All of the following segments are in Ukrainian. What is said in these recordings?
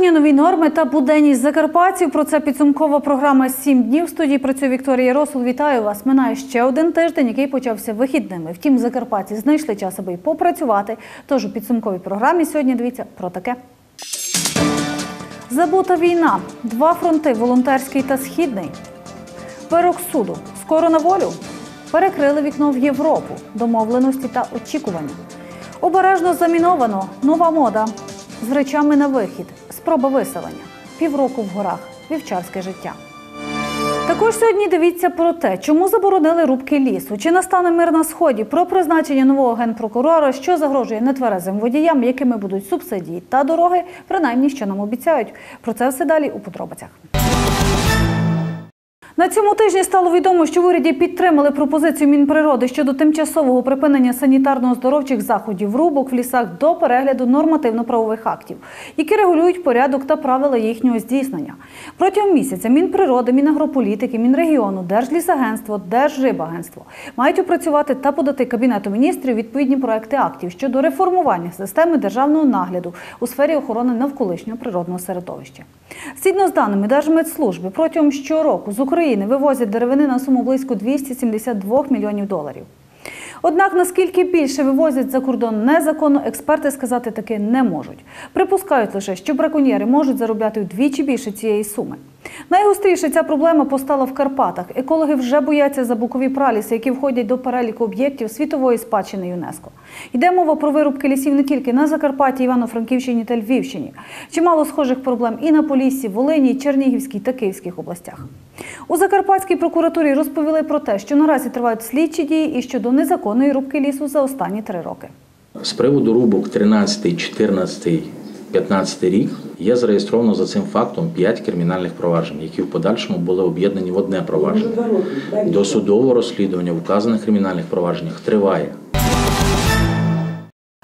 Призначення нові норми та буденність закарпатців. Про це підсумкова програма «Сім днів. В студії працює Вікторія Росул. Вітаю вас. Минає ще один тиждень, який почався вихідними. Втім, закарпатці знайшли час, аби й попрацювати. Тож у підсумковій програмі сьогодні дивіться про таке. Забута війна. Два фронти волонтерський та східний. Вирок суду. Скоро на волю. Перекрили вікно в Європу. Домовленості та очікування. Обережно заміновано. Нова мода. З речами на вихід. Спроба виселення. Півроку в горах. Вівчарське життя. Також сьогодні дивіться про те, чому заборонили рубки лісу, чи настане мир на сході, про призначення нового генпрокурора, що загрожує нетверезим водіям, якими будуть субсидії та дороги, принаймні що нам обіцяють. Про це все далі у подробицях. На цьому тижні стало відомо, що в уряді підтримали пропозицію Мінприроди щодо тимчасового припинення санітарно-здоровчих заходів рубок в лісах до перегляду нормативно-правових актів, які регулюють порядок та правила їхнього здійснення. Протягом місяця Мінприроди, Мінагрополітики, Мінрегіону, Держлісагентство, Держрибагентство мають опрацювати та подати Кабінету міністрів відповідні проекти актів щодо реформування системи державного нагляду у сфері охорони навколишнього природного середовища. Згідно з даними Держмедслужби, протягом щороку з України вивозять деревини на суму близько 272 мільйонів доларів. Однак наскільки більше вивозять за кордон незаконно, експерти сказати таки не можуть. Припускають лише, що браконьєри можуть заробляти вдвічі більше цієї суми. Найгостріше ця проблема постала в Карпатах. Екологи вже бояться за букові праліси, які входять до переліку об'єктів світової спадщини ЮНЕСКО. Йде мова про вирубки лісів не тільки на Закарпатті, Івано-Франківщині та Львівщині. Чимало схожих проблем і на Поліссі, Волині, Чернігівській та Київських областях. У Закарпатській прокуратурі розповіли про те, що наразі тривають слідчі дії і щодо незаконної рубки лісу за останні три роки. З приводу рубок 13, 14, 15 рік є зареєстровано за цим фактом 5 кримінальних проваджень, які в подальшому були об'єднані в одне провадження. Досудове розслідування в указаних кримінальних провадженнях триває.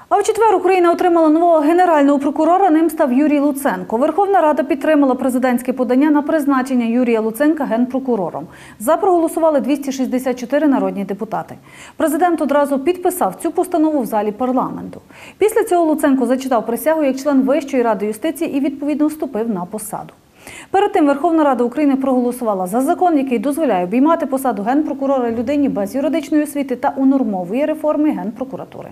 А в четвер Україна отримала нового генерального прокурора. Ним став Юрій Луценко. Верховна Рада підтримала президентське подання на призначення Юрія Луценка генпрокурором. За проголосували 264 народні депутати. Президент одразу підписав цю постанову в залі парламенту. Після цього Луценко зачитав присягу як член Вищої ради юстиції і відповідно вступив на посаду. Перед тим Верховна Рада України проголосувала за закон, який дозволяє обіймати посаду генпрокурора людині без юридичної освіти та унормовує реформи генпрокуратури.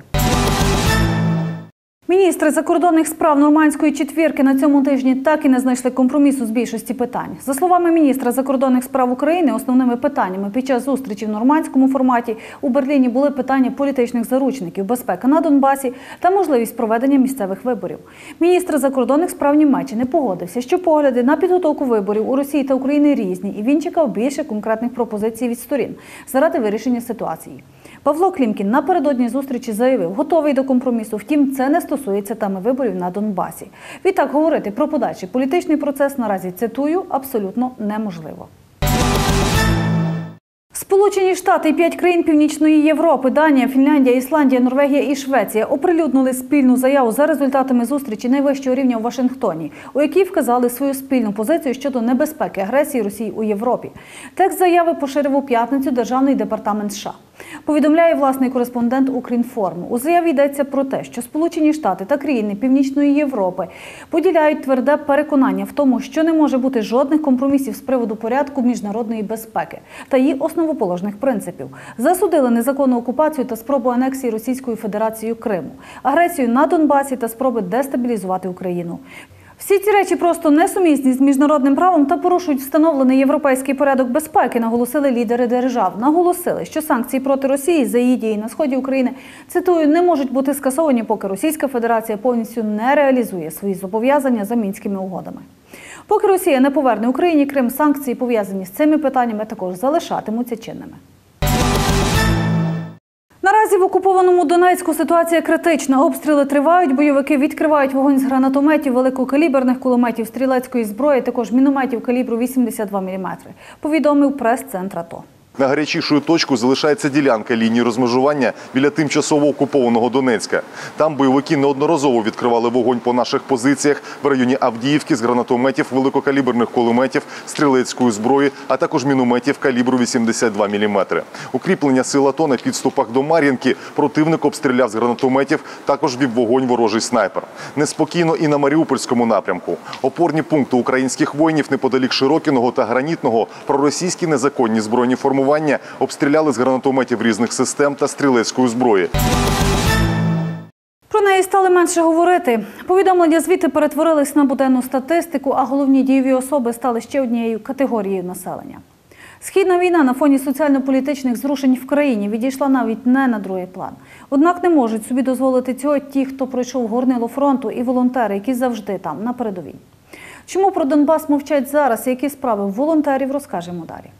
Міністри закордонних справ нормандської четвірки на цьому тижні так і не знайшли компромісу з більшості питань. За словами міністра закордонних справ України, основними питаннями під час зустрічі в нормандському форматі у Берліні були питання політичних заручників, безпека на Донбасі та можливість проведення місцевих виборів. Міністр закордонних справ Німеччини погодився, що погляди на підготовку виборів у Росії та Україні різні, і він чекав більше конкретних пропозицій від сторін заради вирішення ситуації. Павло Клімкін напередодні зустрічі заявив, готовий до компромісу. Втім, це не стосується теми виборів на Донбасі. Відтак говорити про подальший політичний процес наразі цитую абсолютно неможливо. Сполучені Штати і п'ять країн Північної Європи, Данія, Фінляндія, Ісландія, Норвегія і Швеція оприлюднили спільну заяву за результатами зустрічі найвищого рівня у Вашингтоні, у якій вказали свою спільну позицію щодо небезпеки агресії Росії у Європі. Текст заяви поширив у п'ятницю Державний департамент США. Повідомляє власний кореспондент Укрінформу. У заяві йдеться про те, що Сполучені Штати та країни Північної Європи поділяють тверде переконання в тому, що не може бути жодних компромісів з приводу порядку міжнародної безпеки та її основоположних принципів. Засудили незаконну окупацію та спробу анексії Російською Федерацією Криму, агресію на Донбасі та спроби дестабілізувати Україну. Всі ці речі просто несумісні з міжнародним правом та порушують встановлений європейський порядок безпеки, наголосили лідери держав. Наголосили, що санкції проти Росії за її дії на сході України цитую не можуть бути скасовані, поки Російська Федерація повністю не реалізує свої зобов'язання за мінськими угодами. Поки Росія не поверне Україні Крим, санкції пов'язані з цими питаннями також залишатимуться чинними. Наразі в окупованому Донецьку ситуація критична. Обстріли тривають, бойовики відкривають вогонь з гранатометів, великокаліберних кулеметів, стрілецької зброї, також мінометів калібру 82 мм, повідомив прес-центр АТО. Найгарячішою точкою залишається ділянка лінії розмежування біля тимчасово окупованого Донецька. Там бойовики неодноразово відкривали вогонь по наших позиціях в районі Авдіївки з гранатометів, великокаліберних кулеметів, стрілецької зброї, а також мінометів калібру 82 мм. Укріплення сил АТО на підступах до Мар'їнки противник обстріляв з гранатометів, також вів вогонь ворожий снайпер. Неспокійно і на Маріупольському напрямку. Опорні пункти українських воїнів неподалік Широкіного та Гранітного проросійські незаконні збройні формування обстріляли з гранатометів різних систем та стрілецької зброї. Про неї стали менше говорити. Повідомлення звіти перетворились на буденну статистику, а головні дієві особи стали ще однією категорією населення. Східна війна на фоні соціально-політичних зрушень в країні відійшла навіть не на другий план. Однак не можуть собі дозволити цього ті, хто пройшов горнило фронту, і волонтери, які завжди там, на передовій. Чому про Донбас мовчать зараз і які справи волонтерів, розкажемо далі.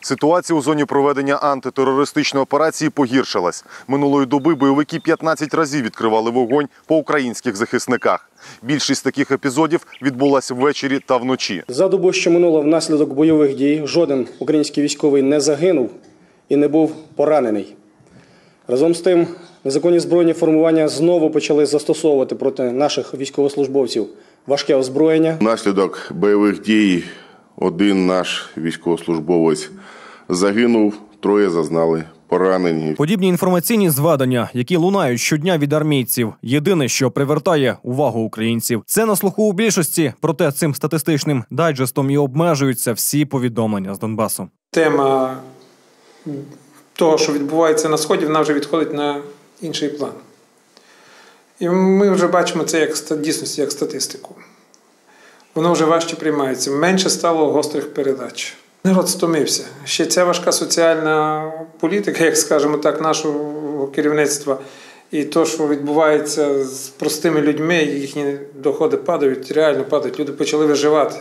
Ситуація у зоні проведення антитерористичної операції погіршилась. Минулої доби бойовики 15 разів відкривали вогонь по українських захисниках. Більшість таких епізодів відбулася ввечері та вночі. За добу, що минуло внаслідок бойових дій, жоден український військовий не загинув і не був поранений. Разом з тим, незаконні збройні формування знову почали застосовувати проти наших військовослужбовців важке озброєння. Внаслідок бойових дій один наш військовослужбовець загинув, троє зазнали поранені. Подібні інформаційні зведення, які лунають щодня від армійців, єдине, що привертає увагу українців, це на слуху у більшості. Проте цим статистичним дайджестом і обмежуються всі повідомлення з Донбасу. тема того, що відбувається на Сході, вона вже відходить на інший план. І ми вже бачимо це як дійсності, як статистику. Воно вже важче приймається. Менше стало гострих передач. Народ стомився. Ще ця важка соціальна політика, як скажемо так, нашого керівництва, і то, що відбувається з простими людьми, їхні доходи падають, реально падають. Люди почали виживати.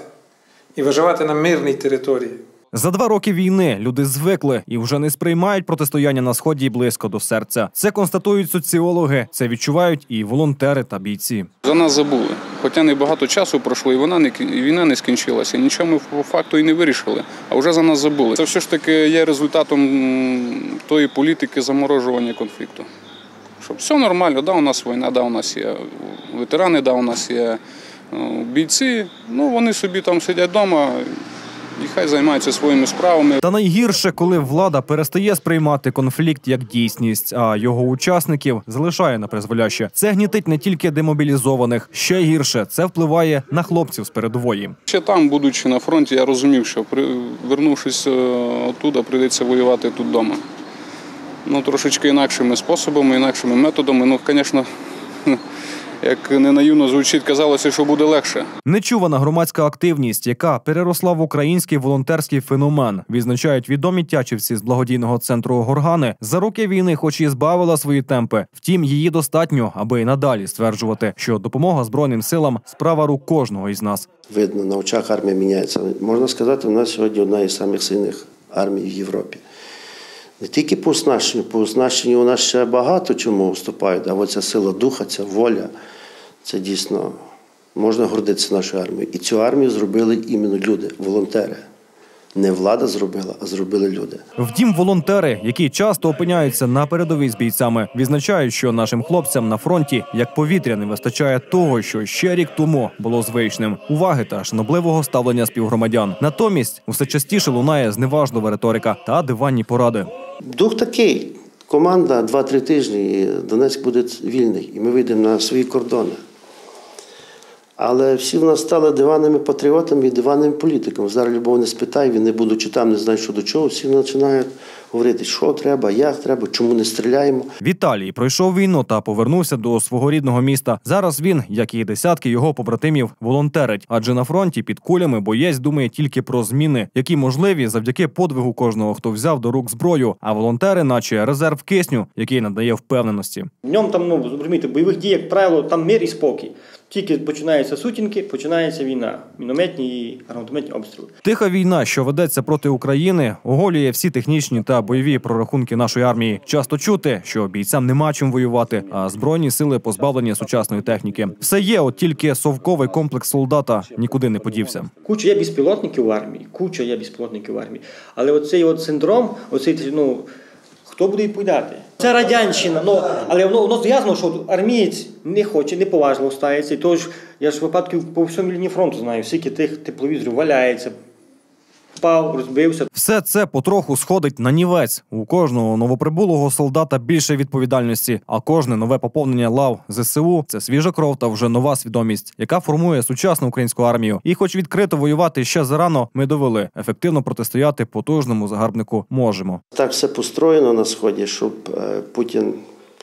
І виживати на мирній території. За два роки війни люди звикли і вже не сприймають протистояння на сході близько до серця. Це констатують соціологи, це відчувають і волонтери та бійці. За нас забули. Хоча не багато часу пройшло, і вона не і війна не скінчилася. Нічого ми по факту і не вирішили. А вже за нас забули. Це все ж таки є результатом тої політики заморожування конфлікту. Щоб все нормально, да, у нас війна, да, у нас є ветерани, да, у нас є е, бійці. Ну вони собі там сидять вдома і хай займаються своїми справами. Та найгірше, коли влада перестає сприймати конфлікт як дійсність, а його учасників залишає на призволяще. Це гнітить не тільки демобілізованих, ще гірше це впливає на хлопців з передової. Ще там, будучи на фронті, я розумів, що вернувшись е, оттуда, прийдеться воювати тут вдома. Ну, трошечки інакшими способами, інакшими методами. Ну, звісно, як не наївно звучить, казалося, що буде легше. Нечувана громадська активність, яка переросла в український волонтерський феномен, відзначають відомі тячівці з благодійного центру Горгани. За роки війни, хоч і збавила свої темпи, втім її достатньо, аби й надалі стверджувати, що допомога збройним силам справа рук кожного із нас. Видно, на очах армія міняється. Можна сказати, у нас сьогодні одна із самих сильних армій в Європі. Не тільки по оснащенню, по оснащенню у нас ще багато чому вступають, а оця сила духа, ця воля, це дійсно можна гордитися нашою армією. І цю армію зробили іменно люди, волонтери. Не влада зробила, а зробили люди. Втім, волонтери, які часто опиняються на передовій з бійцями, відзначають, що нашим хлопцям на фронті як повітря не вистачає того, що ще рік тому було звичним уваги та шанобливого ставлення співгромадян. Натомість усе частіше лунає зневажлива риторика та диванні поради. Дух такий. Команда 2-3 тижні, і Донецьк буде вільний, і ми вийдемо на свої кордони. Але всі в нас стали диванними патріотами і диванними політиками. Зараз любов не спитай, він не будучи там, не знає, що до чого. Всі починають говорити, що треба, як треба, чому не стріляємо. Віталій пройшов війну та повернувся до свого рідного міста. Зараз він, як і десятки його побратимів, волонтерить, адже на фронті під кулями боєць думає тільки про зміни, які можливі завдяки подвигу кожного, хто взяв до рук зброю. А волонтери, наче резерв кисню, який надає впевненості. В ньому там, ну розумієте, бойових дій, як правило, там мир і спокій. Тільки починаються сутінки, починається війна, мінометні і гранатометні обстріли. Тиха війна, що ведеться проти України, оголює всі технічні та бойові прорахунки нашої армії. Часто чути, що бійцям нема чим воювати, а збройні сили позбавлені сучасної техніки. Все є, от тільки совковий комплекс солдата нікуди не подівся. Куча є безпілотників в армії, куча є безпілотників в армії. Але оцей от синдром, оцей, ну, хто буде відповідати? Це радянщина. Ну, але воно, воно зв'язано, що армієць не хоче, неповажно ставиться. І тож я ж випадків по всьому лінії фронту знаю, скільки тих тепловізорів валяється, впав, розбився. Все це потроху сходить на нівець. У кожного новоприбулого солдата більше відповідальності, а кожне нове поповнення лав ЗСУ це свіжа кров та вже нова свідомість, яка формує сучасну українську армію. І, хоч відкрито воювати ще зарано, ми довели ефективно протистояти потужному загарбнику можемо. Так все построєно на сході, щоб е, Путін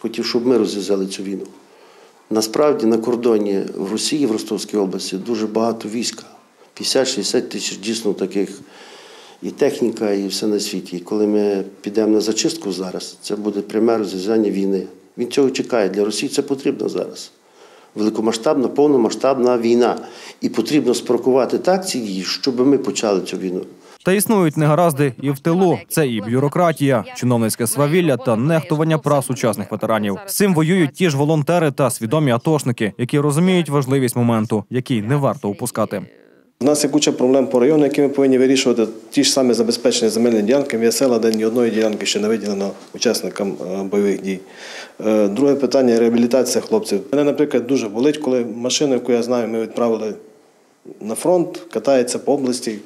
хотів, щоб ми розв'язали цю війну. Насправді на кордоні в Росії, в Ростовській області, дуже багато війська. 50-60 тисяч дійсно таких і техніка, і все на світі. І коли ми підемо на зачистку зараз, це буде пряме розв'язання війни. Він цього чекає. Для Росії це потрібно зараз. Великомасштабна, повномасштабна війна. І потрібно спрокувати так ці дії, щоб ми почали цю війну. Та існують негаразди і в тилу. Це і бюрократія, чиновницьке свавілля та нехтування прав сучасних ветеранів. З цим воюють ті ж волонтери та свідомі атошники, які розуміють важливість моменту, який не варто упускати. У нас є куча проблем по району, які ми повинні вирішувати. Ті ж самі забезпечені земельні ділянки. Є села, де ні одної ділянки ще не виділено учасникам е, бойових дій. Е, Друге питання реабілітація хлопців. Мене, наприклад, дуже болить, коли машину, яку я знаю, ми відправили на фронт, катається по області.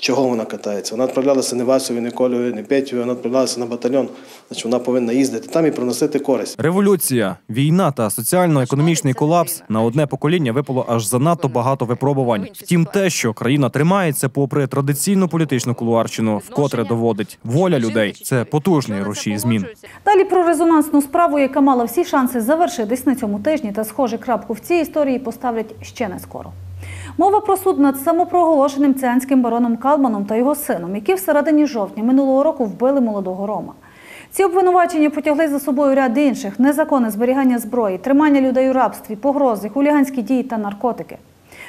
Чого вона катається? Вона відправлялася не Васові, не Колєві, не Петю, вона відправлялася на батальйон. Значить, вона повинна їздити там і приносити користь. Революція, війна та соціально-економічний колапс на одне покоління випало аж занадто багато випробувань. Втім, те, що країна тримається, попри традиційну політичну кулуарщину, вкотре доводить воля людей. Це потужний рушій змін. Далі про резонансну справу, яка мала всі шанси завершитись на цьому тижні, та схоже крапку в цій історії поставлять ще не скоро. Мова про суд над самопроголошеним цианським бароном Калманом та його сином, які всередині жовтня минулого року вбили молодого Рома. Ці обвинувачення потягли за собою ряд інших: незаконне зберігання зброї, тримання людей у рабстві, погрози, хуліганські дії та наркотики.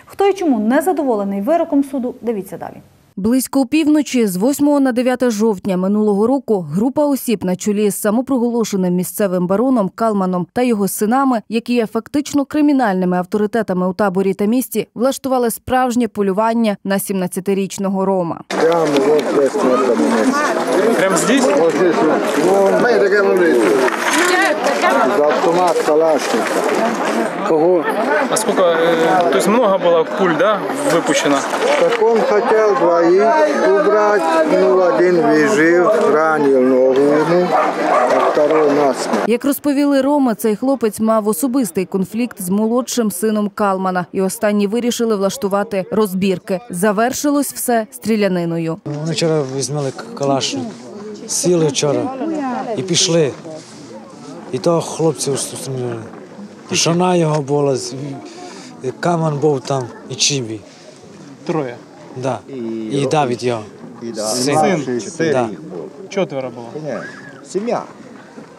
Хто і чому не задоволений вироком суду, дивіться далі. Близько опівночі з 8 на 9 жовтня минулого року група осіб на чолі з самопроголошеним місцевим бароном Калманом та його синами, які є фактично кримінальними авторитетами у таборі та місті, влаштували справжнє полювання на 17-річного Рома. Прямо вот здесь. Прямо здесь? Вот здесь. Ну, за автомат Калашникова. Кого? А сколько, э, то есть много было пуль, да, выпущено? Так он хотел двоих убрать, ну один выжил, ранил ногу ему, а второй насмерть. Як розповіли Рома, цей хлопець мав особистий конфлікт з молодшим сином Калмана, і останні вирішили влаштувати розбірки. Завершилось все стріляниною. Вони вчора візьмали калашник, сіли вчора і пішли. І того хлопців зустріли. І Шана його була, і Каман був там, і Чібі. Троє. Да. І Давід його. І Син. Да. Четверо було. Сім'я.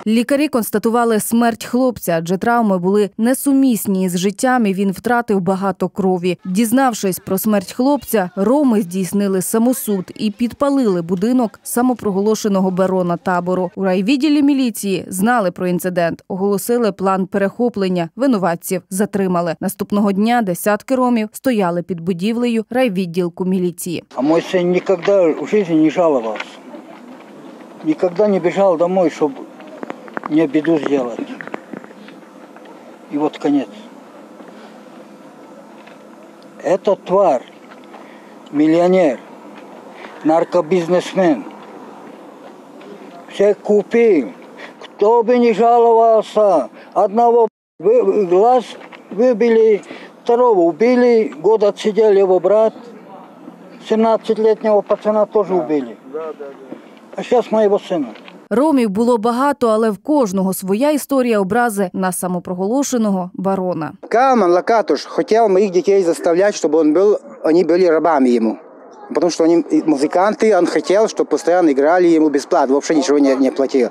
Лікарі констатували смерть хлопця, адже травми були несумісні з життям, і він втратив багато крові. Дізнавшись про смерть хлопця, роми здійснили самосуд і підпалили будинок самопроголошеного барона табору. У райвідділі міліції знали про інцидент, оголосили план перехоплення. Винуватців затримали. Наступного дня десятки ромів стояли під будівлею райвідділку міліції. А мой сын никогда в жизни не жаловался. Никогда не бежал домой, чтобы мне беду сделать. И вот конец. Этот тварь, миллионер, наркобизнесмен, все купил. Кто бы не жаловался, одного вы- глаз выбили, второго убили, год отсидел его брат, 17-летнего пацана тоже убили. А сейчас моего сына. Ромів було багато, але в кожного своя історія образи на самопроголошеного барона. Калман Лакатуш хотел моих детей заставлять, чтобы он был, они были рабами ему. Потому что они и музыканты, он хотел, чтобы постоянно играли ему бесплатно, вообще ничего не, не платил.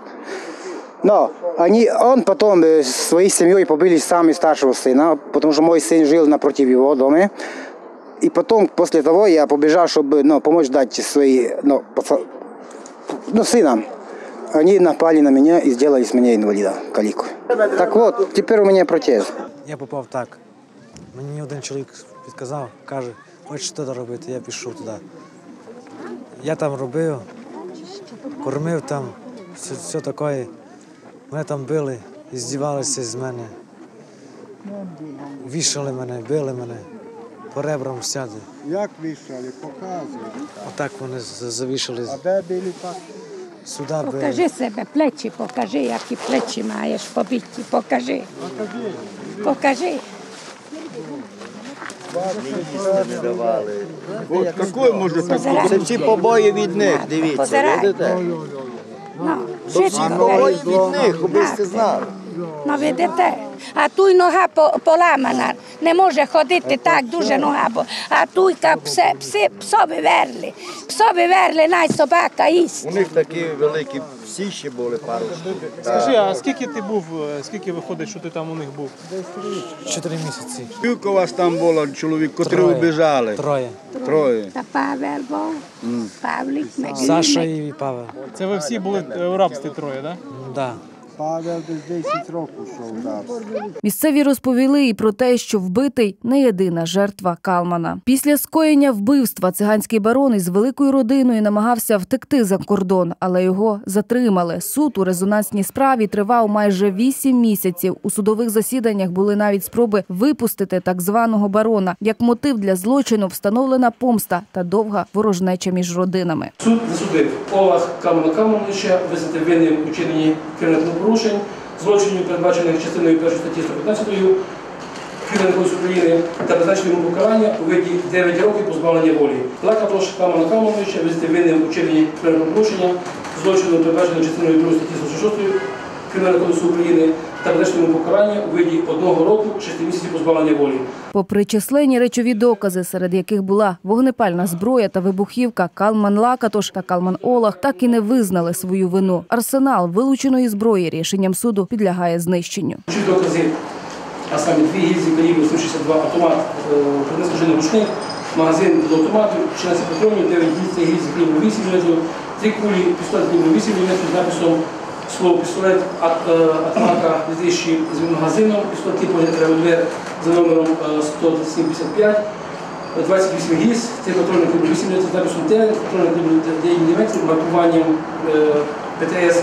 Но они, он потом э, с своей семьей побили самый старшего сына, потому что мой сын жил напротив его дома. И потом, после того, я побежал, чтобы ну, помочь дать свои, ну, паца- ну, сыном. Они напали на меня и сделали с меня инвалида, калику. Так вот, теперь у меня протез. Я попав так. Мені один чоловік підказав, каже, хочеш що робити, я пішов туди. Я там робив, кормив там, все, все таке. Мене там били, і здівалися з мене. Вішали мене, били мене, по ребрам сяди. Як вішали, показуй. Отак вони за- завішали. А де били так? Сюди. Покажи себе, плечі покажи, які плечі маєш побиті, покажи. Покажи. От може Позирай. Це всі побої від них, дивіться, видите? Ну, Це всі побої від них, аби ви знали. Ну, видите, а туй нога поламана, не може ходити так, дуже нога, бо а туйка псе, пси, псові верли, псові верли, най собака їсть. У них такі великі всі ще були пару. Скажи, а скільки ти був, е, скільки виходить, що ти там у них був? Чотири місяці. Скільки у вас там було чоловік, котрі убіжали? Троє. Троє. Та Павел був, Павлік, Саша і Павел. Це ви всі були е, у рабстві троє, так? Да. Павел десь 10 років рабство. Місцеві розповіли і про те, що вбитий не єдина жертва Калмана. Після скоєння вбивства циганський барон із великою родиною намагався втекти за кордон, але його затримали. Суд у резонансній справі тривав майже вісім місяців. У судових засіданнях були навіть спроби випустити так званого барона. Як мотив для злочину встановлена помста та довга ворожнеча між родинами. Суд засудив Олег Камена Каменовича визнати винним у чиненні кримінальних порушень, злочинів, передбачених частиною 1 статті 115 Кримінального кодексу України та призначення йому покарання у виді 9 років позбавлення волі. Лака прошу Камана Камановича визнати винним у чиненні правопорушення злочину, передбаченого частиною 2 статті 166 Кримінального кодексу України та йому покарання у виді 1 року 6 місяців позбавлення волі. Попри численні речові докази, серед яких була вогнепальна зброя та вибухівка, Калман Лакатош та Калман Олах так і не визнали свою вину. Арсенал вилученої зброї рішенням суду підлягає знищенню. Ключові докази, а саме дві гільзі калібру 162 автомат, принесли жили ручник, магазин до автомату, 16 патронів, 9 гільз, це гільзі калібру 8 мм, три кулі, пістолет калібру 8 мм з написом слово пістолет атака 2000 з магазином, пістолет типу револьвер за номером е, 175, 28 гільз, три патрони калібру 8 мм з написом Т, патрони калібру 9 мм, маркуванням ПТС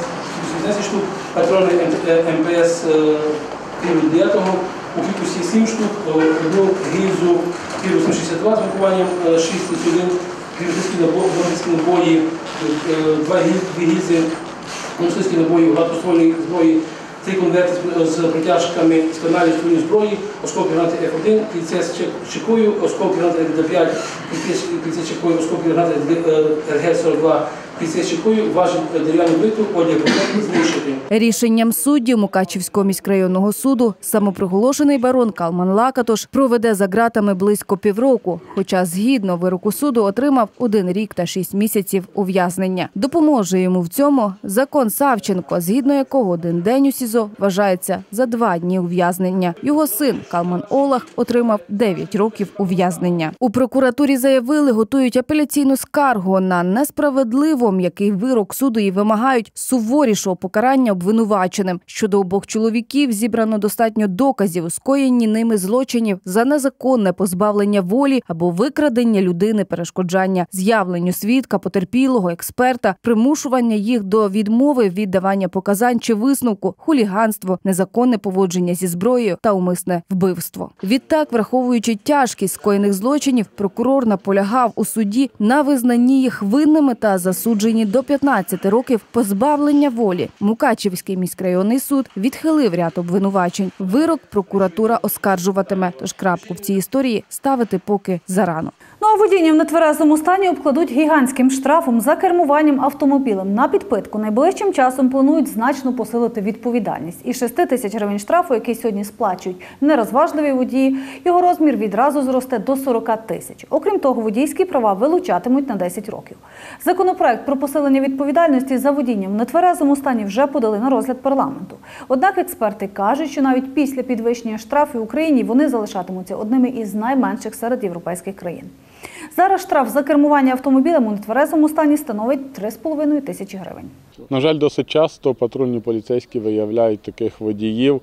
18 штук, патрони е, МПС калібру 9 у кількості 7 штук, е, одну гільзу калібру 162 з маркуванням 6 і 1, гільзовські набої, два гіль- гільзи мисливські набої гладкоствольної зброї, три конверти з- притяжками з каналів ствольної зброї, осколки гранати F1, кільце з осколки гранати РД-5, кільце- з осколки гранати РГ-42, кільце з чекою, важить дерев'яну биту, одяг знищити. Рішенням суддів Мукачівського міськрайонного суду самопроголошений барон Калман Лакатош проведе за ґратами близько півроку, хоча згідно вироку суду отримав один рік та шість місяців ув'язнення. Допоможе йому в цьому закон Савченко, згідно якого один день у СІЗО вважається за два дні ув'язнення. Його син Калман Олах отримав 9 років ув'язнення. У прокуратурі заявили, готують апеляційну скаргу на несправедливо м'який вирок суду і вимагають суворішого покарання обвинуваченим. Щодо обох чоловіків зібрано достатньо доказів скоєнні ними злочинів за незаконне позбавлення волі або викрадення людини, перешкоджання з'явленню свідка, потерпілого, експерта, примушування їх до відмови від давання показань чи висновку, хуліганство, незаконне поводження зі зброєю та умисне вбивство. Відтак, враховуючи тяжкість скоєних злочинів, прокурор наполягав у суді на визнанні їх винними та засуджені до 15 років позбавлення волі. Мукачівський міськрайонний суд відхилив ряд обвинувачень. Вирок прокуратура оскаржуватиме. Тож крапку в цій історії ставити поки зарано. Ну а водіння в нетверезому стані обкладуть гігантським штрафом за кермуванням автомобілем на підпитку. Найближчим часом планують значно посилити відповідальність. І 6 тисяч гривень штрафу, який сьогодні сплачують нерозважливі водії, його розмір відразу зросте до 40 тисяч. Окрім того, водійські права вилучатимуть на 10 років. Законопроект про посилення відповідальності за водіння в нетверезому стані вже подали на розгляд парламенту. Однак експерти кажуть, що навіть після підвищення штрафів в Україні вони залишатимуться одними із найменших серед європейських країн. Зараз штраф за кермування автомобілем у нетверезому стані становить 3,5 тисячі гривень. На жаль, досить часто патрульні поліцейські виявляють таких водіїв.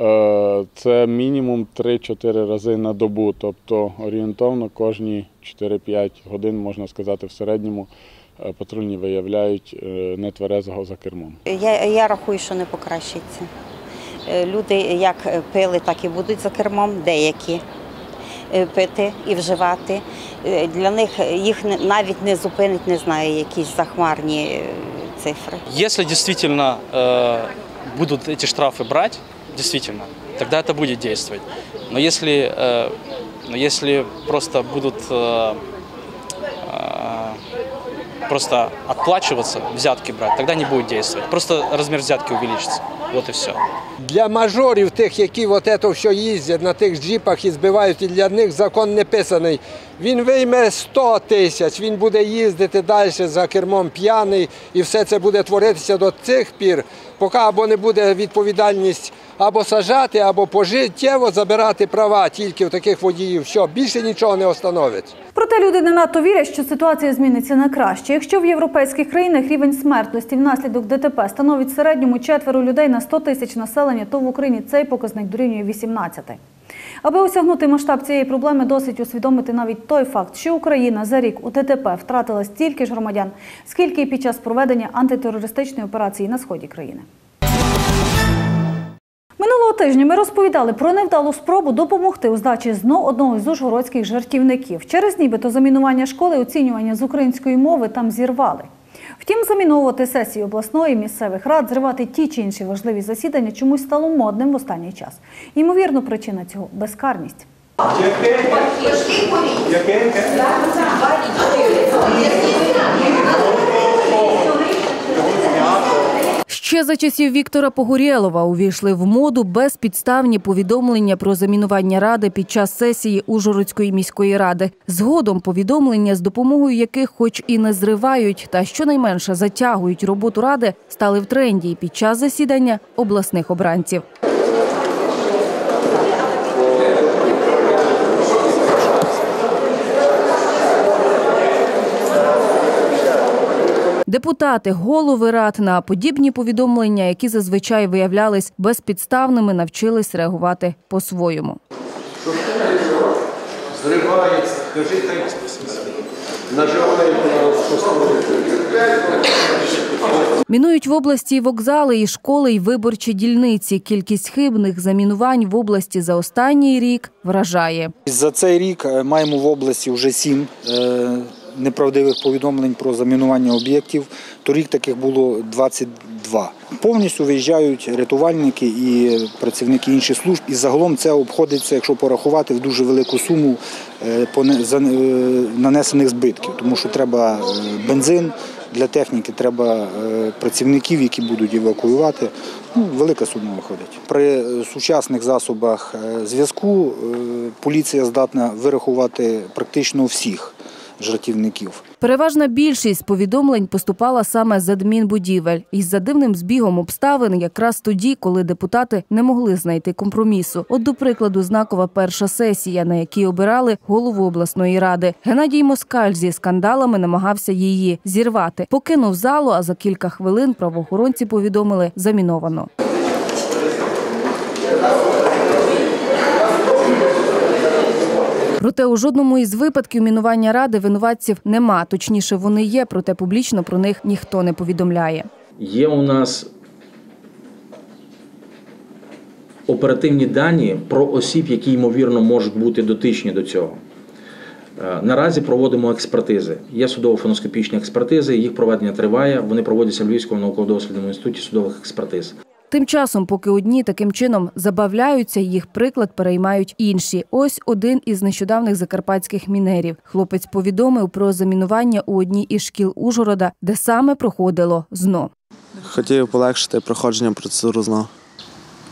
Е, Це мінімум 3-4 рази на добу, тобто орієнтовно кожні 4-5 годин, можна сказати, в середньому е, патрульні виявляють е, нетверезого за кермом. Я, я рахую, що не покращиться. Люди як пили, так і будуть за кермом, деякі пити і вживати. Е, Для них їх не- навіть не зупинить, не знаю, якісь захмарні е, цифри. Если действительно э, будут эти штрафы брать, действительно, тогда это будет действовать. Но если, э, но если просто будут э, э, просто отплачиваться, взятки брать, тогда не будет действовать. Просто размер взятки увеличится. Вот и все. Для мажорів, тих, які от це все їздять на тих джипах і збивають, і для них закон не писаний. Він вийме 100 тисяч, він буде їздити далі за кермом п'яний, і все це буде творитися до цих пір, поки або не буде відповідальність або сажати, або пожиттєво забирати права тільки в таких водіїв. Що більше нічого не остановить. Проте люди не надто вірять, що ситуація зміниться на краще. Якщо в європейських країнах рівень смертності внаслідок ДТП становить середньому четверо людей на 100 тисяч населення, то в Україні цей показник дорівнює 18. Аби осягнути масштаб цієї проблеми, досить усвідомити навіть той факт, що Україна за рік у ДТП втратила стільки ж громадян, скільки і під час проведення антитерористичної операції на сході країни. Минулого тижня ми розповідали про невдалу спробу допомогти у здачі ЗНО одного з ужгородських жартівників. Через нібито замінування школи оцінювання з української мови там зірвали. Втім, заміновувати сесії обласної місцевих рад, зривати ті чи інші важливі засідання чомусь стало модним в останній час. Ймовірно, причина цього безкарність. Ще за часів Віктора Погорєлова увійшли в моду безпідставні повідомлення про замінування ради під час сесії Ужгородської міської ради. Згодом повідомлення, з допомогою яких, хоч і не зривають, та щонайменше затягують роботу ради, стали в тренді під час засідання обласних обранців. Депутати, голови рад на подібні повідомлення, які зазвичай виявлялись безпідставними, навчились реагувати по-своєму. Зривається, кажи хай Мінують в області і вокзали, і школи, і виборчі дільниці. Кількість хибних замінувань в області за останній рік вражає. За цей рік е, маємо в області вже сім е, неправдивих повідомлень про замінування об'єктів. Торік таких було 22. Повністю виїжджають рятувальники і працівники інших служб. І загалом це обходиться, якщо порахувати, в дуже велику суму е, е, нанесених збитків, тому що треба е, бензин. Для техніки треба працівників, які будуть евакуювати. Ну, велика сума виходить. При сучасних засобах зв'язку поліція здатна вирахувати практично всіх жартівників. Переважна більшість повідомлень поступала саме з адмінбудівель із за дивним збігом обставин, якраз тоді, коли депутати не могли знайти компромісу. От, до прикладу, знакова перша сесія, на якій обирали голову обласної ради. Геннадій Москаль зі скандалами намагався її зірвати. Покинув залу, а за кілька хвилин правоохоронці повідомили заміновано. Проте у жодному із випадків мінування ради винуватців нема. Точніше, вони є, проте публічно про них ніхто не повідомляє. Є у нас оперативні дані про осіб, які ймовірно можуть бути дотичні до цього. Е, Наразі проводимо експертизи. Є судово-фоноскопічні експертизи, їх проведення триває. Вони проводяться в Львівському науково-дослідному інституті судових експертиз. Тим часом, поки одні таким чином забавляються, їх приклад переймають інші. Ось один із нещодавних закарпатських мінерів. Хлопець повідомив про замінування у одній із шкіл Ужгорода, де саме проходило ЗНО. Хотів полегшити проходження процедури ЗНО.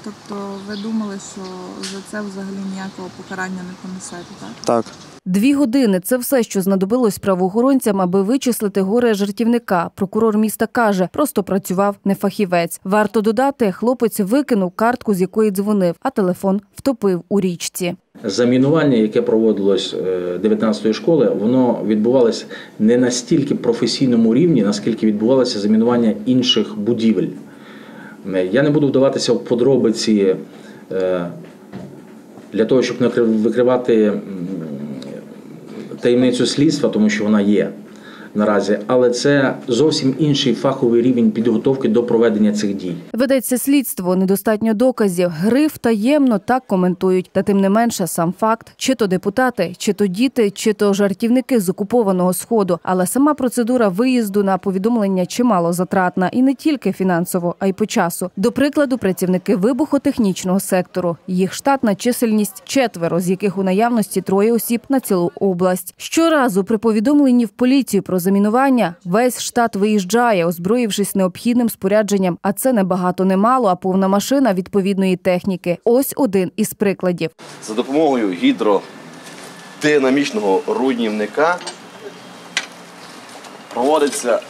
Тобто ви думали, що за це взагалі ніякого покарання не понесете, так? Так. Дві години це все, що знадобилось правоохоронцям, аби вичислити горе жартівника. Прокурор міста каже, просто працював не фахівець. Варто додати, хлопець викинув картку, з якої дзвонив, а телефон втопив у річці. Замінування, яке проводилось е, 19-ї школи, воно відбувалося не на стільки професійному рівні, наскільки відбувалося замінування інших будівель. Е, Я не буду вдаватися в подробиці е, для того, щоб не викривати таємницю слідства, тому що вона є наразі, але це зовсім інший фаховий рівень підготовки до проведення цих дій. Ведеться слідство, недостатньо доказів. Гриф таємно так коментують. Та тим не менше, сам факт, чи то депутати, чи то діти, чи то жартівники з окупованого сходу. Але сама процедура виїзду на повідомлення чимало затратна і не тільки фінансово, а й по часу. До прикладу, працівники вибухотехнічного сектору. Їх штатна чисельність четверо, з яких у наявності троє осіб на цілу область. Щоразу при повідомленні в поліцію про замінування весь штат виїжджає, озброївшись необхідним спорядженням. А це не багато, не а повна машина відповідної техніки. Ось один із прикладів. За допомогою гідродинамічного руйнівника проводиться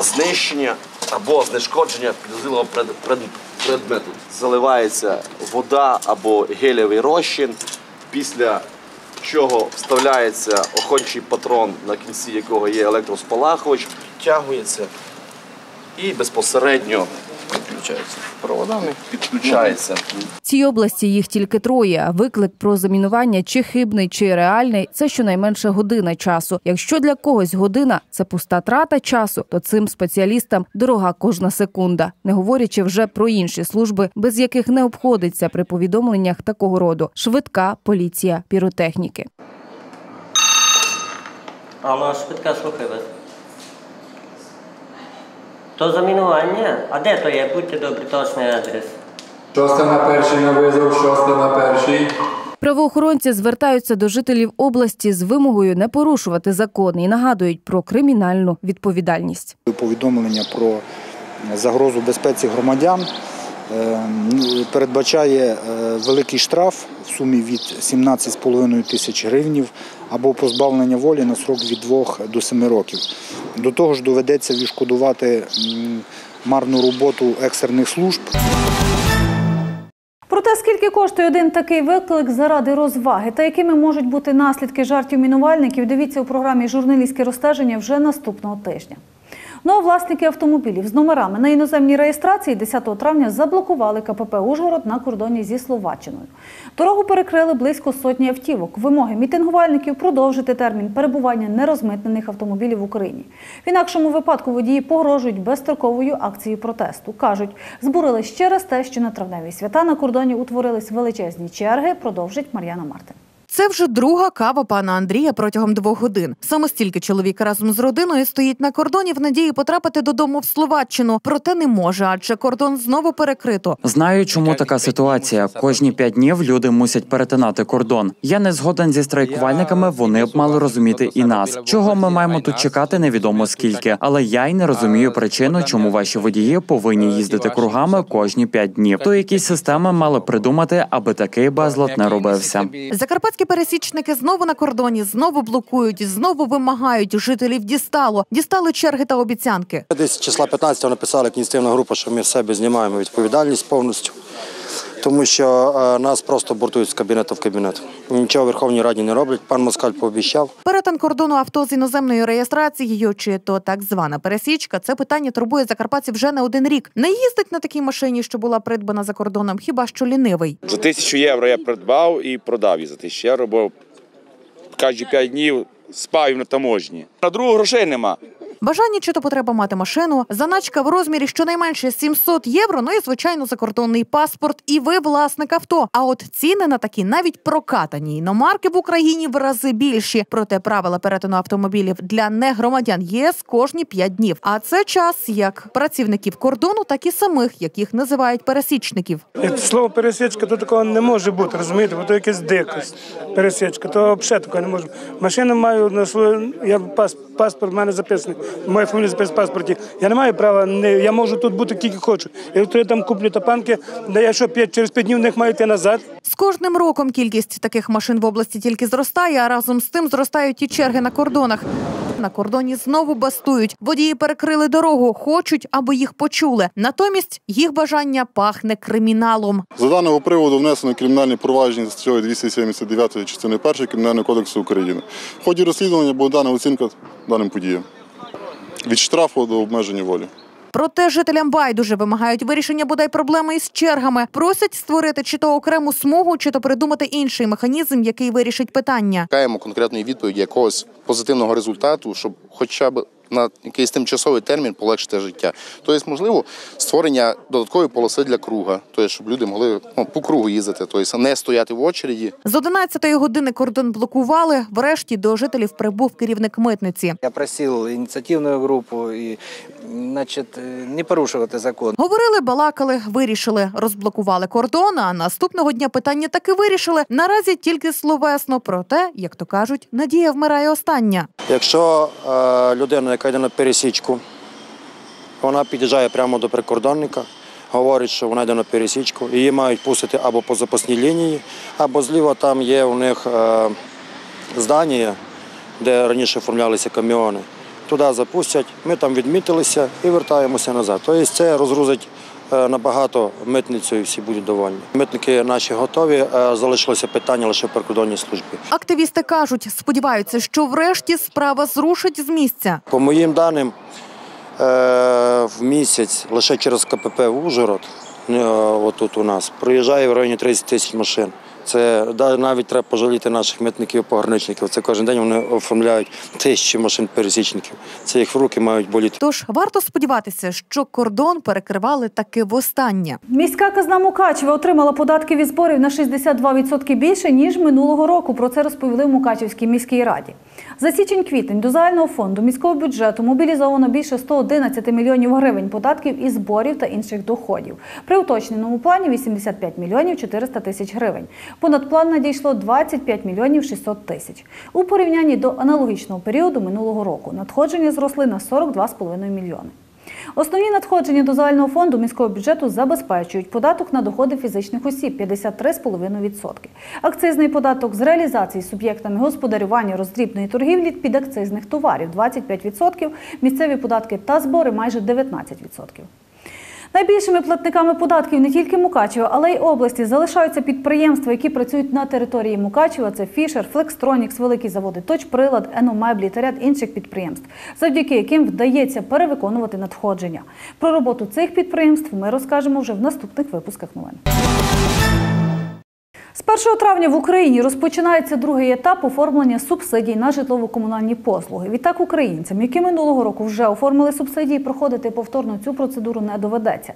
знищення або знешкодження підозрілого пред- пред- предмету. Заливається вода або гелєвий розчин, після чого вставляється охончий патрон, на кінці якого є електроспалахувач, втягується і безпосередньо підключається проводами, підключається Цій області їх тільки троє. Виклик про замінування чи хибний, чи реальний це щонайменше година часу. Якщо для когось година це пуста трата часу, то цим спеціалістам дорога кожна секунда, не говорячи вже про інші служби, без яких не обходиться при повідомленнях такого роду: швидка поліція піротехніки. Алло, швидка, слухай вас. То замінування? А де то є? Будьте добрі, точний адрес. Шоста на перший на визов, шоста на перший. Правоохоронці звертаються до жителів області з вимогою не порушувати закон і нагадують про кримінальну відповідальність. Повідомлення про загрозу безпеці громадян передбачає е, великий штраф в сумі від 17,5 тисяч гривнів або позбавлення волі на срок від 2 до 7 років. До того ж доведеться відшкодувати марну роботу екстрених служб. Про те, скільки коштує один такий виклик заради розваги та якими можуть бути наслідки жартів мінувальників, дивіться у програмі Журналістське розстеження вже наступного тижня. Ну а власники автомобілів з номерами на іноземній реєстрації 10 травня заблокували КПП Ужгород на кордоні зі Словаччиною. Дорогу перекрили близько сотні автівок. Вимоги мітингувальників продовжити термін перебування нерозмитнених автомобілів в Україні. В інакшому випадку водії погрожують безстроковою акцією протесту. Кажуть, збурились через те, що на травневі свята на кордоні утворились величезні черги. Продовжить Мар'яна Мартин. Це вже друга кава пана Андрія протягом двох годин. Саме стільки чоловік разом з родиною стоїть на кордоні в надії потрапити додому в Словаччину, проте не може, адже кордон знову перекрито. Знаю, чому така ситуація. Кожні п'ять днів люди мусять перетинати кордон. Я не згоден зі страйкувальниками. Вони б мали розуміти і нас. Чого ми маємо тут чекати, невідомо скільки. Але я й не розумію причину, чому ваші водії повинні їздити кругами кожні п'ять днів. То якісь системи мали придумати, аби такий безлад не робився. Закарпатські пересічники знову на кордоні, знову блокують, знову вимагають. Жителів дістало, дістали черги та обіцянки. Десь числа 15 написали ініціативна група, що ми себе знімаємо відповідальність повністю, тому що е, нас просто бортують з кабінету в кабінет. Нічого в Верховній Раді не роблять. Пан Москаль пообіцяв. Перетин кордону авто з іноземною реєстрацією, чи то так звана пересічка, це питання турбує закарпатців вже не один рік. Не їздить на такій машині, що була придбана за кордоном, хіба що лінивий. За тисячу євро я придбав і продав її за тисячу євро, бо кожні п'ять днів спав на таможні. На другу грошей нема. Бажання чи то потреба мати машину, заначка в розмірі щонайменше 700 євро, ну і звичайно закордонний паспорт, і ви власник авто. А от ціни на такі навіть прокатані іномарки в Україні в рази більші. Проте правила перетину автомобілів для негромадян ЄС кожні 5 днів. А це час як працівників кордону, так і самих, яких називають пересічників. Слово пересічка, то такого не може бути, розумієте, бо то якась дикость. Пересічка, то взагалі такого не може. Машину маю на свою, я пас, паспорт в мене записаний моя фамілія записана в паспорті. Я не маю права, не, я можу тут бути тільки хочу. Якщо я там куплю тапанки, де я що п'ять через п'ять днів них маю йти назад. З кожним роком кількість таких машин в області тільки зростає, а разом з тим зростають і черги на кордонах. На кордоні знову бастують. Водії перекрили дорогу, хочуть, аби їх почули. Натомість їх бажання пахне криміналом. За даного приводу внесено кримінальні провадження з статтею 279 частини 1 Кримінального кодексу України. В ході розслідування була дана оцінка даним подіям. Від штрафу до обмеження волі. Проте жителям байдуже вимагають вирішення бодай проблеми із чергами. Просять створити чи то окрему смугу, чи то придумати інший механізм, який вирішить питання. Чекаємо конкретної відповіді якогось позитивного результату, щоб хоча б на якийсь тимчасовий термін полегшити життя. Тобто, можливо, створення додаткової полоси для круга, тобто, щоб люди могли ну, по кругу їздити, тобто не стояти в очереді. З 11-ї години кордон блокували. Врешті до жителів прибув керівник митниці. Я просил инициативную группу и, значит, э, не порушувати закон. Говорили, балакали, вирішили, розблокували кордон. А наступного дня питання таки вирішили. Наразі тільки словесно. Проте, як то кажуть, надія вмирає остання. Якщо е, людина, яка йде на пересічку, вона під'їжджає прямо до прикордонника, говорить, що вона йде на пересічку, її мають пустити або по запасній лінії, або зліва там є у них е, здання, де раніше оформлялися каміони. Туди запустять, ми там відмітилися і вертаємося назад. Тобто це розгрузить набагато митницю і всі будуть довольні. Митники наші готові, е, залишилося питання лише в прикордонній службі. Активісти кажуть, сподіваються, що врешті справа зрушить з місця. По моїм даним, е, в місяць лише через КПП в Ужгород, е, отут у нас, проїжджає в районі 30 тисяч машин. Це да, навіть треба пожаліти наших митників, пограничників. Це кожен день вони оформляють тисячі машин пересічників. Це їх в руки мають боліти. Тож варто сподіватися, що кордон перекривали таки востаннє. Міська казна Мукачева отримала податки від зборів на 62% більше, ніж минулого року. Про це розповіли в Мукачевській міській раді. За січень-квітень до загального фонду міського бюджету мобілізовано більше 111 мільйонів гривень податків і зборів та інших доходів. При уточненому плані 85 мільйонів 400 тисяч гривень. Понад план надійшло 25 мільйонів 600 тисяч. У порівнянні до аналогічного періоду минулого року надходження зросли на 42,5 мільйони. Основні надходження до загального фонду міського бюджету забезпечують податок на доходи фізичних осіб 53,5%, акцизний податок з реалізації суб'єктами господарювання роздрібної торгівлі підакцизних товарів 25%, місцеві податки та збори майже 19%. Найбільшими платниками податків не тільки Мукачева, але й області залишаються підприємства, які працюють на території Мукачева. Це Фішер, Флекстронікс, великі заводи Точприлад, Еномеблі та ряд інших підприємств, завдяки яким вдається перевиконувати надходження. Про роботу цих підприємств ми розкажемо вже в наступних випусках новин. З 1 травня в Україні розпочинається другий етап оформлення субсидій на житлово-комунальні послуги. Відтак українцям, які минулого року вже оформили субсидії, проходити повторно цю процедуру не доведеться.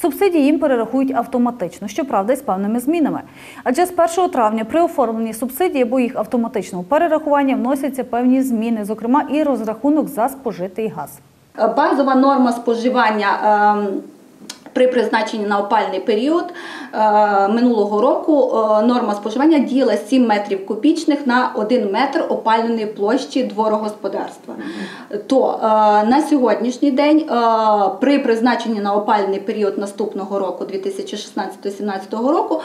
Субсидії їм перерахують автоматично, щоправда, з певними змінами. Адже з 1 травня при оформленні субсидій або їх автоматичного перерахування вносяться певні зміни, зокрема і розрахунок за спожитий газ. Базова норма споживання. ем, При призначенні на опальний період е, минулого року е, норма споживання діяла 7 метрів кубічних на 1 метр опаленої площі дворогосподарства. То е, на сьогоднішній день при призначенні на опальний період наступного року, 2016-2017 року,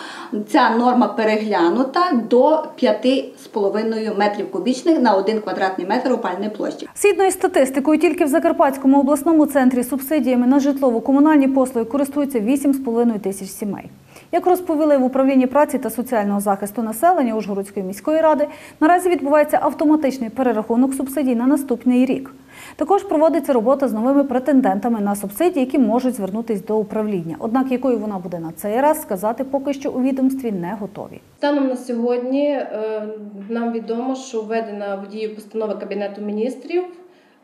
ця норма переглянута до 5,5 метрів кубічних на 1 квадратний метр опальної площі. Згідно із статистикою, тільки в Закарпатському обласному центрі субсидіями на житлово-комунальні послуги користуються 8,5 тисяч сімей. Як розповіли в управлінні праці та соціального захисту населення Ужгородської міської ради, наразі відбувається автоматичний перерахунок субсидій на наступний рік. Також проводиться робота з новими претендентами на субсидії, які можуть звернутися до управління. Однак якою вона буде на цей раз, сказати поки що у відомстві не готові. Станом на сьогодні е, нам відомо, що введена в дію постанова Кабінету міністрів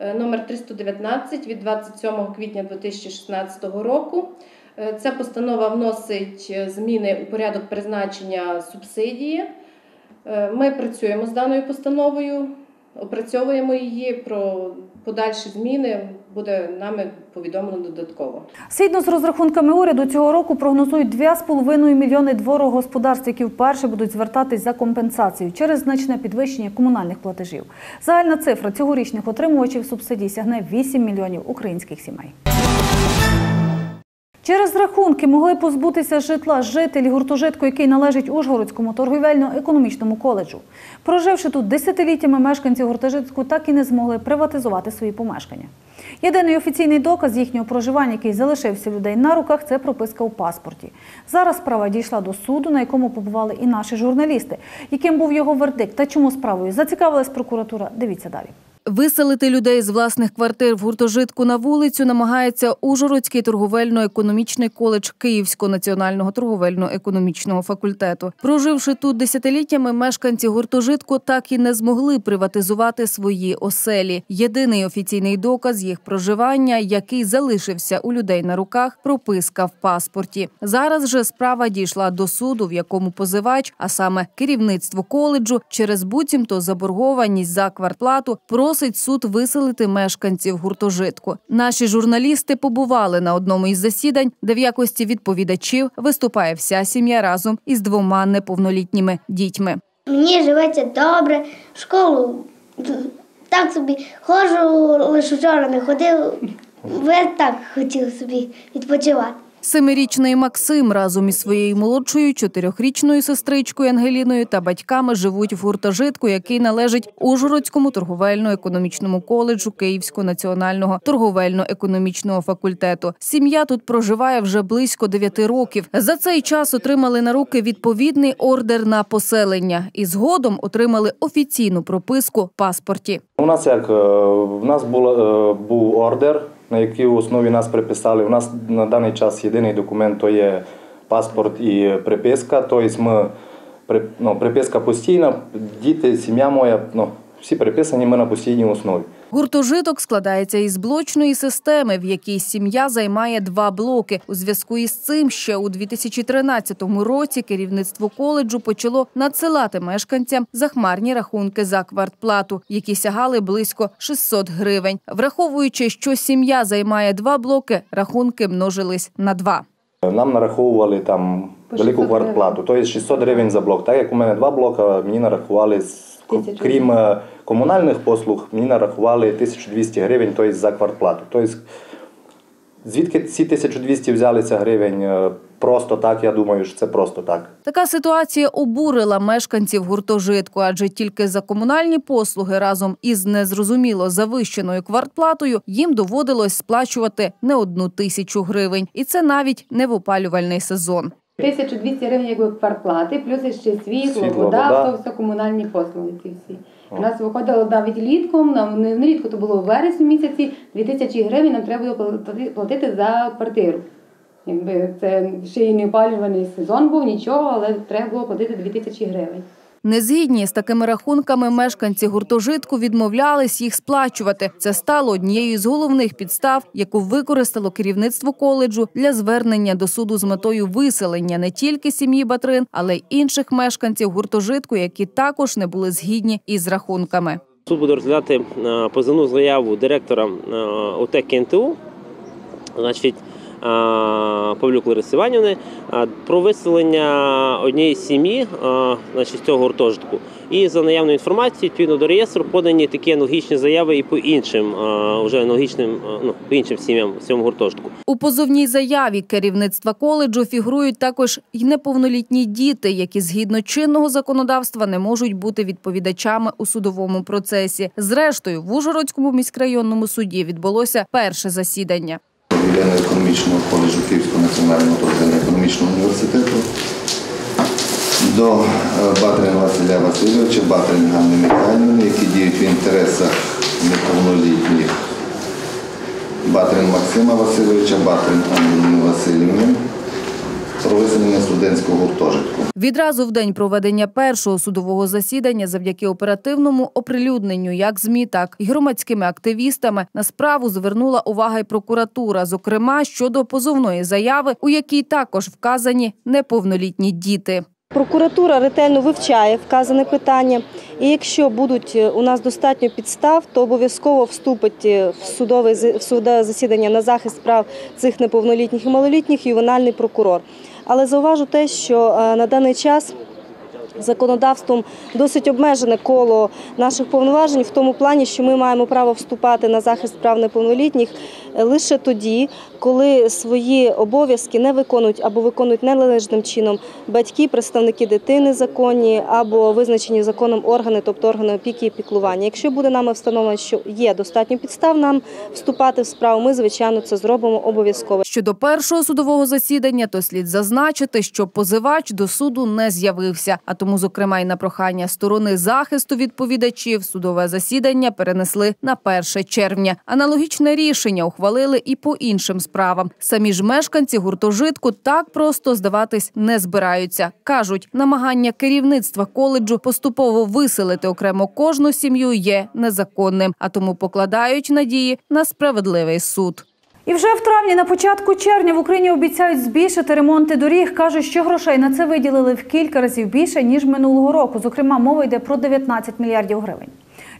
номер 319 від 27 квітня 2016 року. Е, Ця постанова вносить е, зміни у порядок призначення субсидії. Е, Ми працюємо з даною постановою, опрацьовуємо її про подальші зміни буде нами повідомлено додатково. Згідно з розрахунками уряду, цього року прогнозують 2,5 мільйони дворогосподарств, які вперше будуть звертатись за компенсацією через значне підвищення комунальних платежів. Загальна цифра цьогорічних отримувачів субсидій сягне 8 мільйонів українських сімей. Через рахунки могли позбутися житла жителі гуртожитку, який належить Ужгородському торгівельно-економічному коледжу. Проживши тут десятиліттями, мешканці гуртожитку так і не змогли приватизувати свої помешкання. Єдиний офіційний доказ їхнього проживання, який залишився людей на руках, це прописка у паспорті. Зараз справа дійшла до суду, на якому побували і наші журналісти. Яким був його вердикт та чому справою зацікавилась прокуратура? Дивіться далі. Виселити людей з власних квартир в гуртожитку на вулицю намагається Ужгородський торговельно-економічний коледж Київського національного торговельно-економічного факультету. Проживши тут десятиліттями, мешканці гуртожитку так і не змогли приватизувати свої оселі. Єдиний офіційний доказ їх проживання, який залишився у людей на руках, прописка в паспорті. Зараз же справа дійшла до суду, в якому позивач, а саме керівництво коледжу, через буцімто заборгованість за квартплату просить суд виселити мешканців гуртожитку. Наші журналісти побували на одному із засідань, де в якості відповідачів виступає вся сім'я разом із двома неповнолітніми дітьми. Мені живеться добре, в школу так собі ходжу, лише вчора не ходив, я так хотів собі відпочивати. Семирічний Максим разом із своєю молодшою чотирьохрічною сестричкою Ангеліною та батьками живуть в гуртожитку, який належить Ужгородському торговельно-економічному коледжу Київського національного торговельно-економічного факультету. Сім'я тут проживає вже близько дев'яти років. За цей час отримали на руки відповідний ордер на поселення і згодом отримали офіційну прописку в паспорті. У нас як е, в нас було, е, був ордер, на якій основі нас приписали. У нас на даний час єдиний документ то є паспорт і приписка. Тобто ми ну, приписка постійна, діти, сім'я моя, ну, всі приписані ми на постійній основі. Гуртожиток складається із блочної системи, в якій сім'я займає два блоки. У зв'язку із цим ще у 2013 році керівництво коледжу почало надсилати мешканцям захмарні рахунки за квартплату, які сягали близько 600 гривень. Враховуючи, що сім'я займає два блоки, рахунки множились на два. Нам нараховували там велику 600 квартплату, тобто 600 гривень за блок. Так як у мене два блока, мені нарахували, з- крім е, комунальних послуг, мені нарахували 1200 гривень тобто за квартплату. Тобто, звідки ці 1200 взялися гривень? е, Просто так, я думаю, що це просто так. Така ситуація обурила мешканців гуртожитку, адже тільки за комунальні послуги разом із незрозуміло завищеною квартплатою їм доводилось сплачувати не одну тисячу гривень, і це навіть не в опалювальний сезон. 1200 гривень якби квартплати, плюс ще світло, Світло, вода, вода. то все комунальні послуги ці всі. У нас виходило навіть літком, нам не, не рідко то було в вересні місяці, 2000 гривень нам треба було плати- платити за квартиру. Якби це ще й не опалюваний сезон був, нічого, але треба було платити 2000 гривень. Незгідні з такими рахунками мешканці гуртожитку відмовлялись їх сплачувати. Це стало однією з головних підстав, яку використало керівництво коледжу для звернення до суду з метою виселення не тільки сім'ї Батрин, але й інших мешканців гуртожитку, які також не були згідні із рахунками. Суд буде розглядати е, позовну заяву директора е, ОТЕК КНТУ, значить, Павлюк Лариси е, про виселення однієї сім'ї е, значить, цього гуртожитку. І за наявною інформацією, відповідно до реєстру, подані такі аналогічні заяви і по іншим, е, вже аналогічним, е, ну, по іншим сім'ям в цьому гуртожитку. У позовній заяві керівництва коледжу фігурують також й неповнолітні діти, які згідно чинного законодавства не можуть бути відповідачами у судовому процесі. Зрештою, в Ужгородському міськрайонному суді відбулося перше засідання. Економічного коледжу Київського національного торговельно-економічного університету до е, Батрина Василя Васильовича, Батрин Ганни Михайлівни, які діють в інтересах неповнолітніх. Батрин Максима Васильовича, Батрин Анни Васильівни про виселення студентського гуртожитку. Відразу в день проведення першого судового засідання, завдяки оперативному оприлюдненню як змі, так і громадськими активістами на справу звернула увага й прокуратура, зокрема щодо позовної заяви, у якій також вказані неповнолітні діти. Прокуратура ретельно вивчає вказане питання, і якщо будуть е, у нас достатньо підстав, то обов'язково вступить е, в судове з- в судове засідання на захист прав цих неповнолітніх і малолітніх ювенальний прокурор. Але зауважу те, що е, на даний час законодавством досить обмежене коло наших повноважень в тому плані, що ми маємо право вступати на захист прав неповнолітніх лише тоді, коли свої обов'язки не виконують або виконують неналежним чином батьки, представники дитини законні або визначені законом органи, тобто органи опіки і піклування. Якщо буде нами встановлено, що є достатньо підстав нам вступати в справу, ми звичайно це зробимо обов'язково. Щодо першого судового засідання, то слід зазначити, що позивач до суду не з'явився. А тому, зокрема, й на прохання сторони захисту відповідачів судове засідання перенесли на 1 червня. Аналогічне рішення ухвалили і по іншим справам. Самі ж мешканці гуртожитку так просто здаватись не збираються. кажуть, намагання керівництва коледжу поступово виселити окремо кожну сім'ю є незаконним, а тому покладають надії на справедливий суд. І вже в травні, на початку червня, в Україні обіцяють збільшити ремонти доріг. кажуть, що грошей на це виділили в кілька разів більше ніж минулого року. Зокрема, мова йде про 19 мільярдів гривень.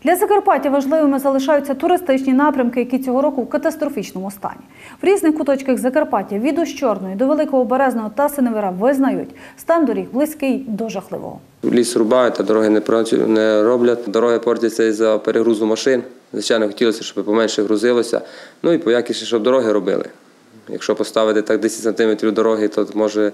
Для Закарпаття важливими залишаються туристичні напрямки, які цього року в катастрофічному стані. В різних куточках Закарпаття від Ущорної до Великого Березного та Синевира визнають, стан доріг близький до жахливого. Ліс рубають, а дороги не роблять. Дороги портяться із-за перегрузу машин. Звичайно, хотілося, щоб поменше грузилося. Ну і поякіше, щоб дороги робили. Якщо поставити так 10 сантиметрів дороги, то може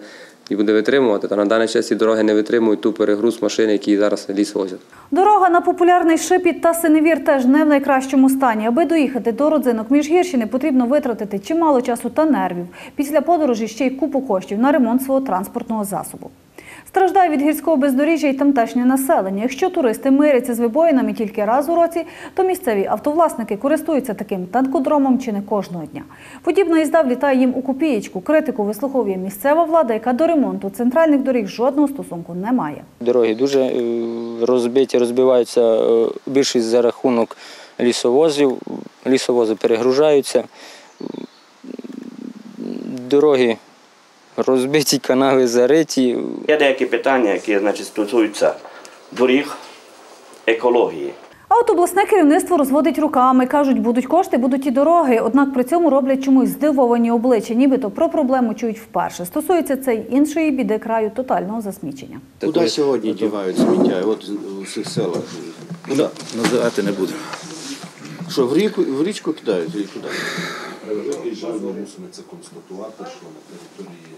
і буде витримувати. Та на даний час ці дороги не витримують ту перегруз машин, які зараз ліс возять. Дорога на популярний Шипіт та Синевір теж не в найкращому стані. Аби доїхати до родзинок Міжгірщини, потрібно витратити чимало часу та нервів. Після подорожі ще й купу коштів на ремонт свого транспортного засобу. Страждає від гірського бездоріжжя і тамтешнє населення. Якщо туристи миряться з вибоїнами тільки раз у році, то місцеві автовласники користуються таким танкодромом чи не кожного дня. Подібна їзда влітає їм у копієчку. Критику вислуховує місцева влада, яка до ремонту центральних доріг жодного стосунку не має. Дороги дуже е, розбиті, розбиваються е, більшість за рахунок лісовозів. Лісовози перегружаються. Дороги розбиті, канави зариті. Є деякі питання, які значить, стосуються доріг, екології. А от обласне керівництво розводить руками. Кажуть, будуть кошти, будуть і дороги. Однак при цьому роблять чомусь здивовані обличчя, нібито про проблему чують вперше. Стосується це й іншої біди краю тотального засмічення. Куди сьогодні дівають сміття? От у всіх селах. Куди? Називати не буду. Що, в ріку, в річку кидають і куди? Ми мусимо це констатувати, що на території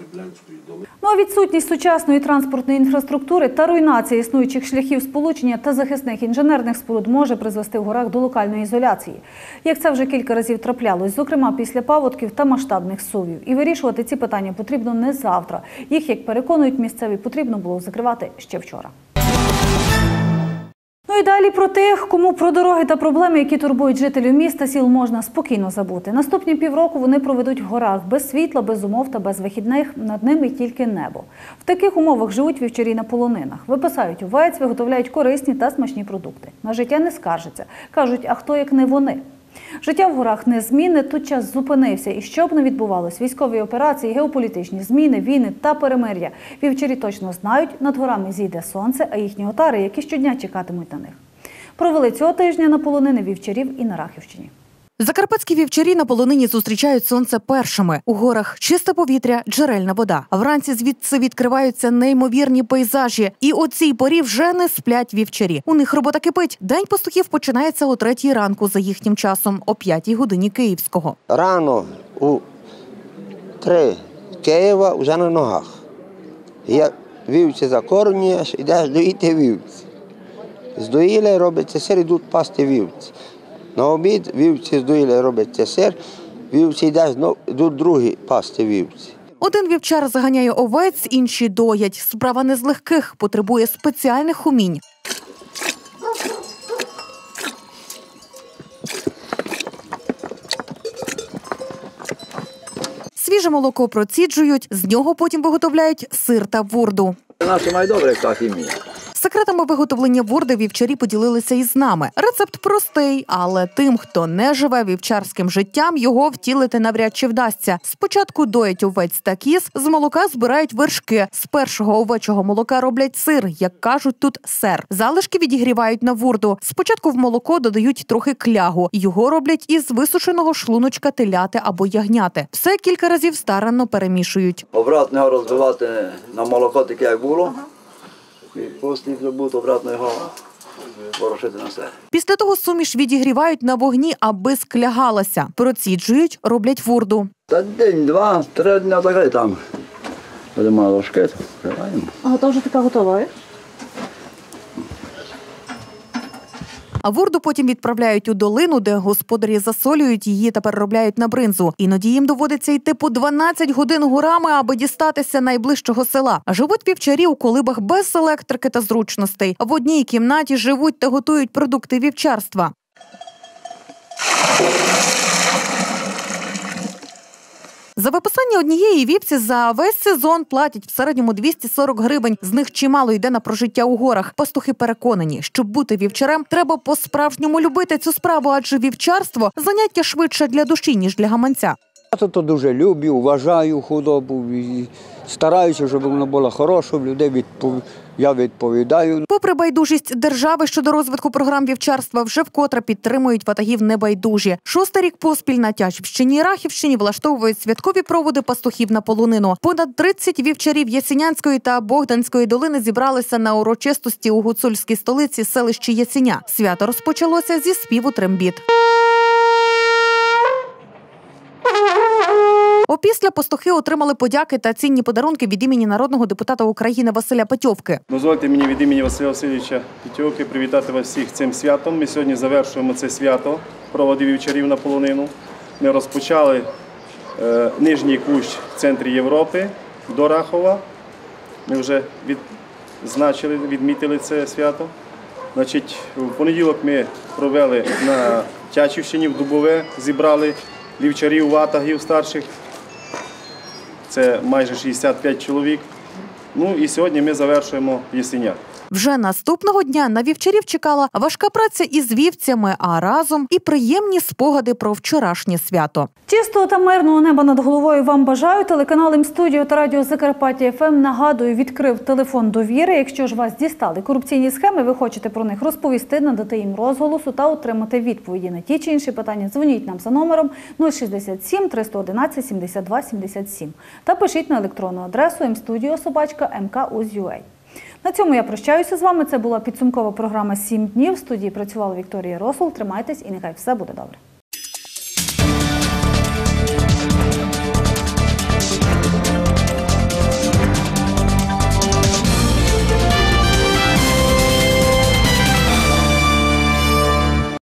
Реблянської долини Ну а відсутність сучасної транспортної інфраструктури та руйнація існуючих шляхів сполучення та захисних інженерних споруд може призвести в горах до локальної ізоляції. Як це вже кілька разів траплялось, зокрема після паводків та масштабних сувів. І вирішувати ці питання потрібно не завтра. Їх, як переконують місцеві, потрібно було закривати ще вчора. Ну і далі про тих, кому про дороги та проблеми, які турбують жителів міста, сіл можна спокійно забути. Наступні півроку вони проведуть в горах без світла, без умов та без вихідних. Над ними тільки небо. В таких умовах живуть вівчарі на полонинах. Випасають овець, виготовляють корисні та смачні продукти. На життя не скаржаться. кажуть, а хто як не вони. Життя в горах незмінне, тут час зупинився. І що б не відбувалось, військові операції, геополітичні зміни, війни та перемир'я. Вівчарі точно знають, над горами зійде сонце, а їхні отари, які щодня чекатимуть на них. Провели цього тижня на полонини вівчарів і на Рахівщині. Закарпатські вівчарі на полонині зустрічають сонце першими. У горах чисте повітря, джерельна вода. Вранці звідси відкриваються неймовірні пейзажі. І о цій порі вже не сплять вівчарі. У них робота кипить. День пастухів починається о третій ранку за їхнім часом, о п'ятій годині київського. Рано у три Києва вже на ногах. Я вівці закормлюєш, йдеш доїти вівці. Здоїли, робиться сир, йдуть пасти вівці. На обід вівці здоїли, робиться сир, вівці йдеш, знов йдуть другі пасти вівці. Один вівчар заганяє овець, інші доять. Справа не з легких, потребує спеціальних умінь. Свіже молоко проціджують, з нього потім виготовляють сир та вурду. Наші майдобре, як і мій. Секретами виготовлення ворди вівчарі поділилися із нами. Рецепт простий, але тим, хто не живе вівчарським життям, його втілити навряд чи вдасться. Спочатку доять овець та кіз, з молока збирають вершки. З першого овечого молока роблять сир, як кажуть тут сер. Залишки відігрівають на вурду. Спочатку в молоко додають трохи клягу. Його роблять із висушеного шлуночка теляти або ягняти. Все кілька разів старанно перемішують. Обратно розбивати на молоко таке, як було. І після буде обратно його ворошити на все. Після того суміш відігрівають на вогні, аби склягалася. Проціджують, роблять вурду. Та день, два, три дні так і там. Будемо ложки, вкриваємо. А то вже така готова. А вурду потім відправляють у долину, де господарі засолюють її та переробляють на бринзу. Іноді їм доводиться йти по 12 годин горами, аби дістатися найближчого села. Живуть вівчарі у колибах без електрики та зручностей. В одній кімнаті живуть та готують продукти вівчарства. За виписання однієї вівці за весь сезон платять в середньому 240 гривень. З них чимало йде на прожиття у горах. Пастухи переконані, щоб бути вівчарем, треба по-справжньому любити цю справу, адже вівчарство заняття швидше для душі ніж для гаманця. Я то дуже люблю, вважаю худобу і стараюся, щоб вона була хороша, в людей відпов... я відповідаю. Попри байдужість держави щодо розвитку програм вівчарства, вже вкотре підтримують ватагів небайдужі. Шостий рік поспіль на Тячівщині і Рахівщині влаштовують святкові проводи пастухів на полонину. Понад 30 вівчарів Ясінянської та Богданської долини зібралися на урочистості у гуцульській столиці селищі Ясіня. Свято розпочалося зі співу трембіт. Опісля пастухи отримали подяки та цінні подарунки від імені народного депутата України Василя Петьовки. Дозвольте мені від імені Василя Васильовича Петьовки привітати вас всіх цим святом. Ми сьогодні завершуємо це свято проводів вівчарів на полонину. Ми розпочали е, нижній кущ в центрі Європи до Рахова. Ми вже відзначили, відмітили це свято. Значить, в понеділок ми провели на Тячівщині в Дубове, зібрали вівчарів, ватагів старших. Це майже 65 чоловік. Ну і сьогодні ми завершуємо Єсеня. Вже наступного дня на вівчарів чекала важка праця із вівцями, а разом і приємні спогади про вчорашнє свято. Чистого та мирного неба над головою вам бажаю. Телеканал М-студіо та радіо Закарпаття ФМ нагадую, відкрив телефон довіри. Якщо ж вас дістали корупційні схеми, ви хочете про них розповісти, надати їм розголосу та отримати відповіді на ті чи інші питання. Дзвоніть нам за номером 067 311 72 77 та пишіть на електронну адресу mstudio.mk.uz.ua. На цьому я прощаюся з вами. Це була підсумкова програма «7 днів. В студії працювала Вікторія Росул. Тримайтесь і нехай все буде добре.